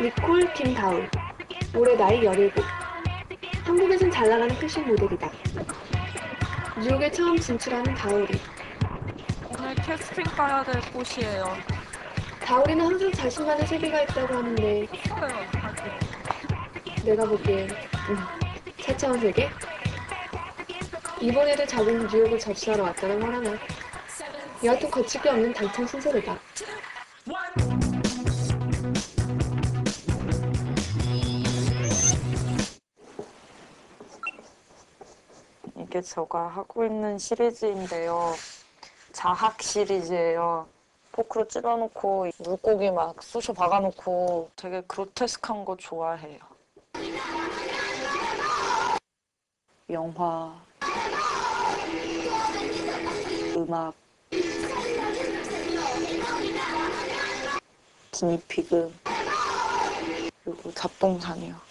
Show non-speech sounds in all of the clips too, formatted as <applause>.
니콜 김다울. 올해 나이 17. 한국에선 잘 나가는 패션 모델이다. 뉴욕에 처음 진출하는 다울이. 오늘 캐스팅 가야 될 곳이에요. 다울이는 항상 자신만의 세계가 있다고 하는데 아직. 내가 보기엔 음, 차차원 세계? 이번에도 자기는 뉴욕을 접수하러 왔다는 말하나 여하튼 거칠 게 없는 당찬 신세대다. 이게 제가 하고 있는 시리즈인데요. 자학 시리즈예요. 포크로 찔러놓고 물고기 막 쑤셔 박아놓고 되게 그로테스크한 거 좋아해요. 영화, 음악, 기니피그, 그리고 잡동사니요.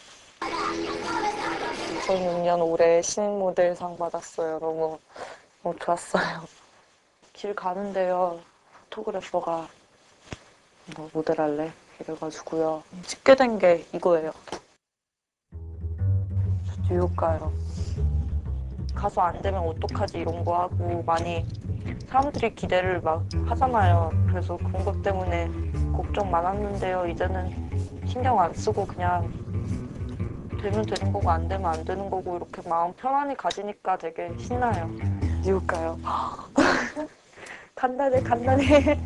2006년 올해 신인 모델 상 받았어요. 너무, 너무 좋았어요. 길 가는데요. 포토그래퍼가 뭐 모델 할래? 이래가지고요. 찍게 된 게 이거예요. 저 뉴욕 가요. 가서 안 되면 어떡하지 이런 거 하고 많이 사람들이 기대를 막 하잖아요. 그래서 그런 것 때문에 걱정 많았는데요. 이제는 신경 안 쓰고 그냥 되면 되는 거고 안 되면 안 되는 거고 이렇게 마음 편안히 가지니까 되게 신나요. 뉴욕 가요. <laughs> 간단해 간단해.